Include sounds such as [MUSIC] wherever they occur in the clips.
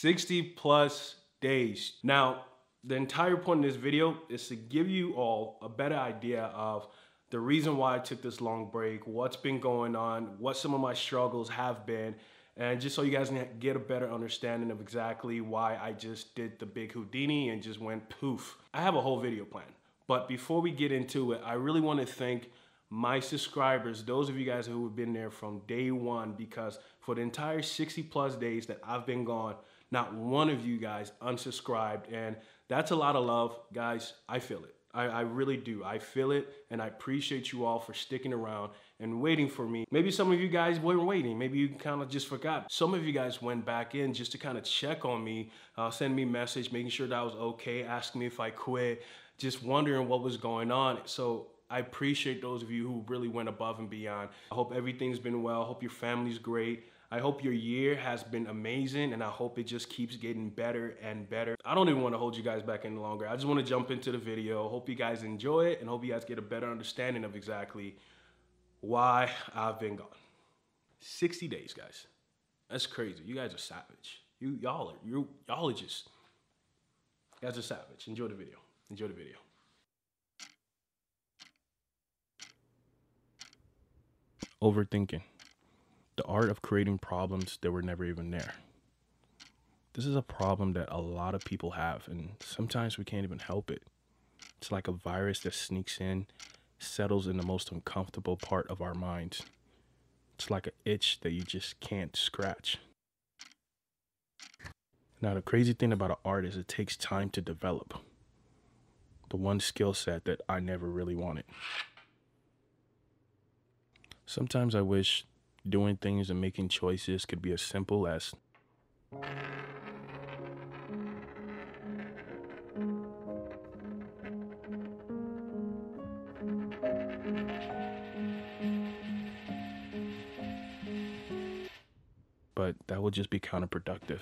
60 plus days. Now, the entire point of this video is to give you all a better idea of the reason why I took this long break, what's been going on, what some of my struggles have been, and just so you guys can get a better understanding of exactly why I just did the big Houdini and just went poof. I have a whole video plan, but before we get into it, I really want to thank my subscribers, those of you guys who have been there from day one, because for the entire 60 plus days that I've been gone, not one of you guys unsubscribed. And that's a lot of love, guys. I feel it. I, I, really do. I feel it, and I appreciate you all for sticking around and waiting for me. Maybe some of you guys weren't waiting. Maybe you kind of just forgot. Some of you guys went back in just to kind of check on me, uh, send me a message, making sure that I was okay, asking me if I quit, just wondering what was going on. So I appreciate those of you who really went above and beyond. I hope everything's been well. I hope your family's great. I hope your year has been amazing and I hope it just keeps getting better and better. I don't even want to hold you guys back any longer. I just want to jump into the video. Hope you guys enjoy it and hope you guys get a better understanding of exactly why I've been gone. 60 days, guys. That's crazy. You guys are savage. You y'all are you y'all are just you guys are savage. Enjoy the video. Enjoy the video. Overthinking art of creating problems that were never even there. This is a problem that a lot of people have, and sometimes we can't even help it. It's like a virus that sneaks in, settles in the most uncomfortable part of our minds. It's like an itch that you just can't scratch. Now, the crazy thing about an art is it takes time to develop. The one skill set that I never really wanted. Sometimes I wish doing things and making choices could be as simple as but that would just be counterproductive.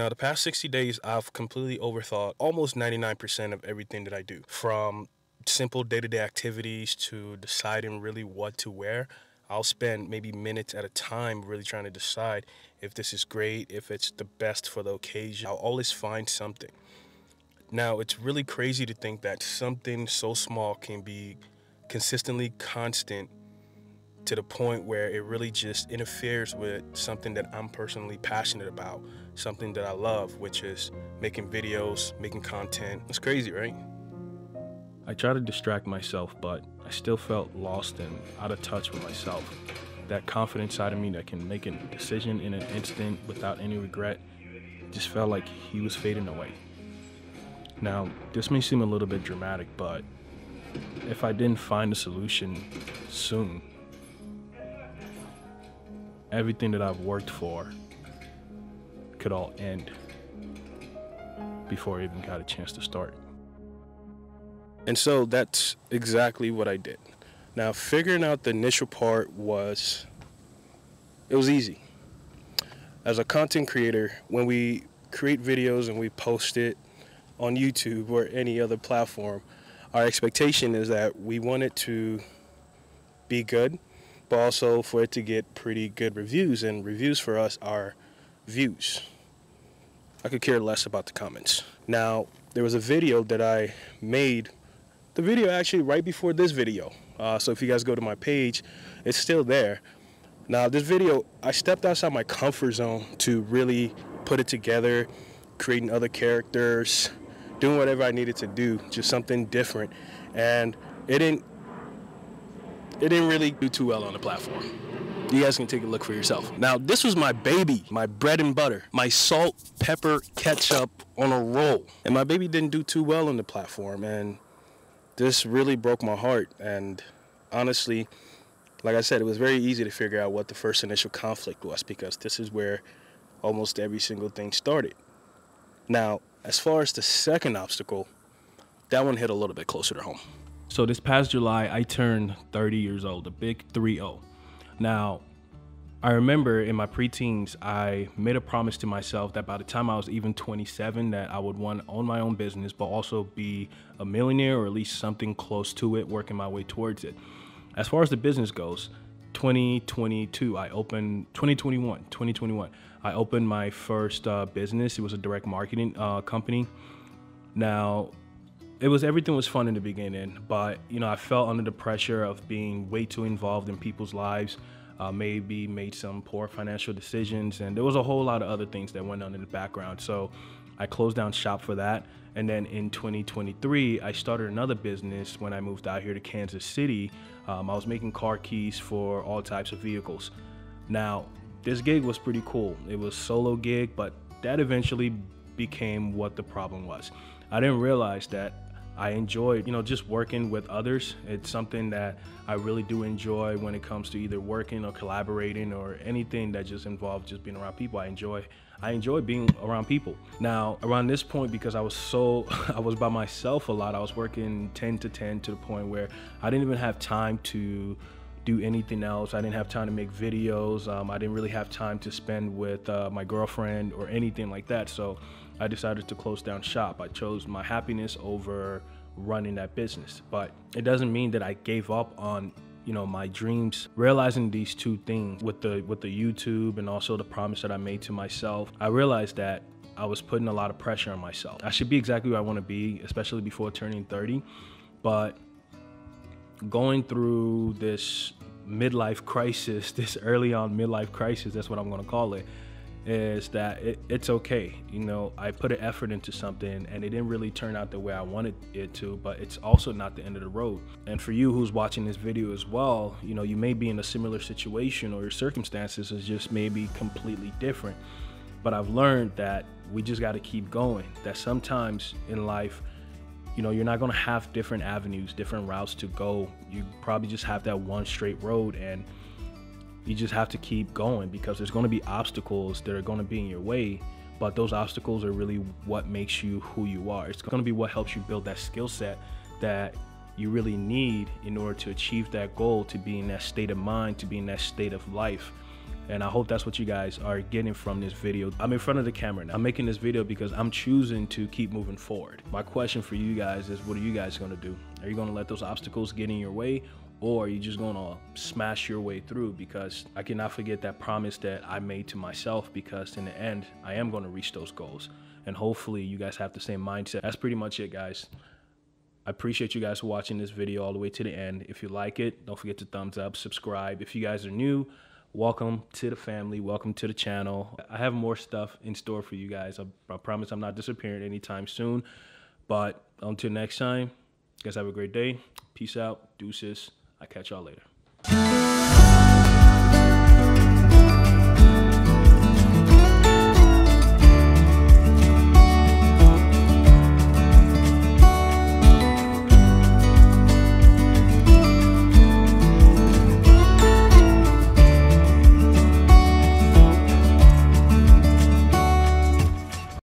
Now, the past 60 days, I've completely overthought almost 99% of everything that I do. From simple day to day activities to deciding really what to wear. I'll spend maybe minutes at a time really trying to decide if this is great, if it's the best for the occasion. I'll always find something. Now, it's really crazy to think that something so small can be consistently constant to the point where it really just interferes with something that I'm personally passionate about, something that I love, which is making videos, making content. It's crazy, right? I try to distract myself, but I still felt lost and out of touch with myself. That confident side of me that can make a decision in an instant without any regret just felt like he was fading away. Now, this may seem a little bit dramatic, but if I didn't find a solution soon, everything that I've worked for could all end before I even got a chance to start. And so that's exactly what I did. Now, figuring out the initial part was, it was easy. As a content creator, when we create videos and we post it on YouTube or any other platform, our expectation is that we want it to be good but also for it to get pretty good reviews. And reviews for us are views. I could care less about the comments. Now, there was a video that I made, the video actually right before this video. Uh, so if you guys go to my page, it's still there. Now, this video, I stepped outside my comfort zone to really put it together, creating other characters, doing whatever I needed to do, just something different. And it didn't it didn't really do too well on the platform. You guys can take a look for yourself. Now, this was my baby, my bread and butter, my salt, pepper, ketchup on a roll. And my baby didn't do too well on the platform. And this really broke my heart. And honestly, like I said, it was very easy to figure out what the first initial conflict was because this is where almost every single thing started. Now, as far as the second obstacle, that one hit a little bit closer to home. So this past July, I turned 30 years old, a big 3 0. Now, I remember in my preteens, I made a promise to myself that by the time I was even 27, that I would want own my own business, but also be a millionaire or at least something close to it, working my way towards it. As far as the business goes, 2022, I opened 2021, 2021. I opened my first uh, business. It was a direct marketing uh, company. Now, it was everything was fun in the beginning, but you know I felt under the pressure of being way too involved in people's lives. Uh, maybe made some poor financial decisions, and there was a whole lot of other things that went on in the background. So I closed down shop for that. And then in 2023, I started another business when I moved out here to Kansas City. Um, I was making car keys for all types of vehicles. Now, this gig was pretty cool. It was solo gig, but that eventually became what the problem was. I didn't realize that I enjoy, you know, just working with others. It's something that I really do enjoy when it comes to either working or collaborating or anything that just involves just being around people. I enjoy I enjoy being around people. Now, around this point because I was so [LAUGHS] I was by myself a lot. I was working 10 to 10 to the point where I didn't even have time to do anything else. I didn't have time to make videos. Um, I didn't really have time to spend with uh, my girlfriend or anything like that. So I decided to close down shop. I chose my happiness over running that business. But it doesn't mean that I gave up on you know my dreams realizing these two things with the with the youtube and also the promise that i made to myself i realized that i was putting a lot of pressure on myself i should be exactly where i want to be especially before turning 30 but going through this midlife crisis [LAUGHS] this early on midlife crisis that's what i'm going to call it is that it, it's okay. You know, I put an effort into something and it didn't really turn out the way I wanted it to, but it's also not the end of the road. And for you who's watching this video as well, you know, you may be in a similar situation or your circumstances is just maybe completely different. But I've learned that we just got to keep going. That sometimes in life, you know, you're not going to have different avenues, different routes to go. You probably just have that one straight road and you just have to keep going because there's going to be obstacles that are going to be in your way but those obstacles are really what makes you who you are it's going to be what helps you build that skill set that you really need in order to achieve that goal to be in that state of mind to be in that state of life and I hope that's what you guys are getting from this video. I'm in front of the camera now. I'm making this video because I'm choosing to keep moving forward. My question for you guys is what are you guys gonna do? Are you gonna let those obstacles get in your way or are you're just gonna smash your way through because I cannot forget that promise that I made to myself because in the end, I am gonna reach those goals. And hopefully you guys have the same mindset. That's pretty much it, guys. I appreciate you guys for watching this video all the way to the end. If you like it, don't forget to thumbs up, subscribe. If you guys are new, welcome to the family, welcome to the channel. I have more stuff in store for you guys. I, I promise I'm not disappearing anytime soon. But until next time, guys have a great day. Peace out. Deuces. I catch y'all later.